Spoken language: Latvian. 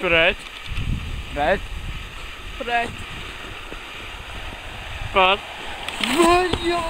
Pret. Pret. Pret. Par. Vai, jā,